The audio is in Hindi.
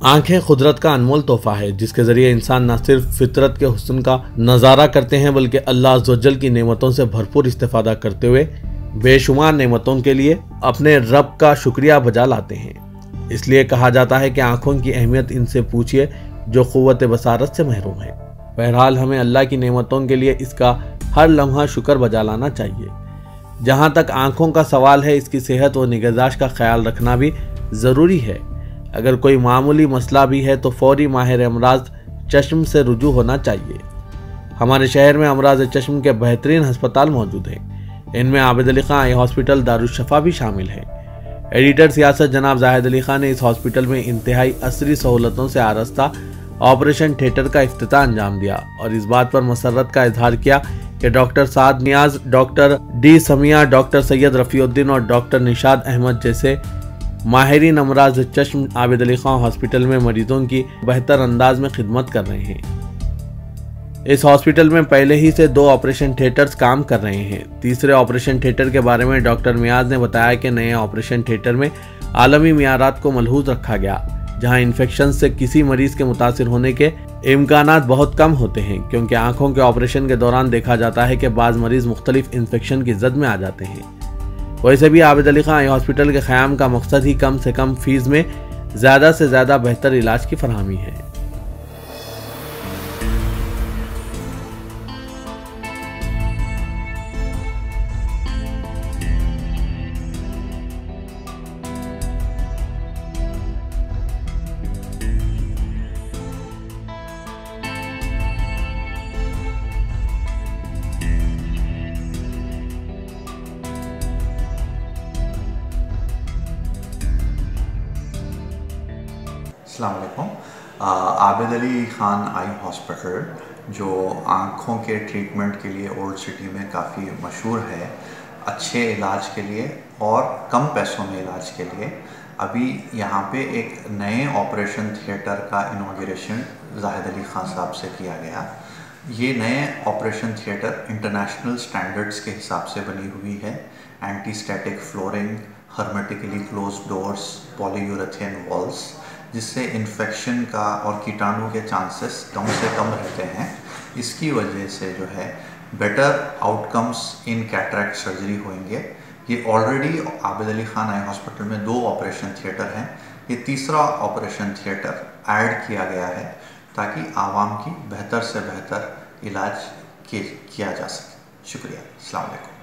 आँखें कुदरत का अनमोल तोहफा है, जिसके ज़रिए इंसान न सिर्फ़ फितरत के हुस्न का नज़ारा करते हैं, बल्कि अल्लाह अज्जल की नेमतों से भरपूर इस्तेफादा करते हुए बेशुमार नेमतों के लिए अपने रब का शुक्रिया बजा लाते हैं। इसलिए कहा जाता है कि आँखों की अहमियत इनसे पूछिए, जो क़वत बसारत से महरूम है। बहरहाल, हमें अल्लाह की नेमतों के लिए इसका हर लम्हा शुक्र बजा लाना चाहिए। जहाँ तक आँखों का सवाल है, इसकी सेहत व निगहदाश्त का ख्याल रखना भी ज़रूरी है। अगर कोई मामूली मसला भी है तो फौरी माहिर अमराज चश्म से रुजू होना चाहिए। हमारे शहर में अमराज चश्म के बेहतरीन हस्पताल मौजूद हैं। इनमें आबिद अली खां आई हॉस्पिटल दारुशफ़ा भी शामिल है। एडिटर सियासत जनाब जाहिद अली खान ने इस हॉस्पिटल में इंतहाई असरी सहूलतों से आरस्ता ऑपरेशन थिएटर का अफ्ताह अंजाम दिया और इस बात पर मसरत का इजहार किया कि doctor Saad Niyaz, doctor D Samiya, doctor Syed Rafiuddin और डॉक्टर निशाद अहमद जैसे माहरीन अमराज चश्म आबिद अली खां हॉस्पिटल में मरीजों की बेहतर अंदाज में खिदमत कर रहे हैं। इस हॉस्पिटल में पहले ही से दो ऑपरेशन थिएटर्स काम कर रहे हैं। तीसरे ऑपरेशन थिएटर के बारे में डॉक्टर मियाज ने बताया कि नए ऑपरेशन थिएटर में आलमी मीयारात को मलहूज रखा गया, जहाँ इन्फेक्शन से किसी मरीज़ के मुतासर होने के इम्कान बहुत कम होते हैं, क्योंकि आँखों के ऑपरेशन के दौरान देखा जाता है कि बाज़ मरीज़ मुख्तलिफ़ इन्फेक्शन की जद में आ जाते हैं। वैसे भी आबिद अली खां हॉस्पिटल के क़्याम का मकसद ही कम से कम फ़ीस में ज़्यादा से ज़्यादा बेहतर इलाज की फरहमी है। अलकुम आबिद अली ख़ान आई हॉस्पिटल जो आँखों के ट्रीटमेंट के लिए ओल्ड सिटी में काफ़ी मशहूर है, अच्छे इलाज के लिए और कम पैसों में इलाज के लिए, अभी यहाँ पे एक नए ऑपरेशन थिएटर का इनाग्रेशन जाहिद अली ख़ान साहब से किया गया। ये नए ऑपरेशन थिएटर इंटरनेशनल स्टैंडर्ड्स के हिसाब से बनी हुई है। Anti static flooring hermetically close doors polyurethane walls जिससे इन्फेक्शन का और कीटाणु के चांसेस कम से कम रहते हैं। इसकी वजह से जो है better outcomes in cataract surgery होंगे ये already Abid Ali Khan eye hospital में दो ऑपरेशन थिएटर हैं। ये तीसरा ऑपरेशन थिएटर ऐड किया गया है ताकि आवाम की बेहतर से बेहतर इलाज किया जा सके। शुक्रिया। अलैक्म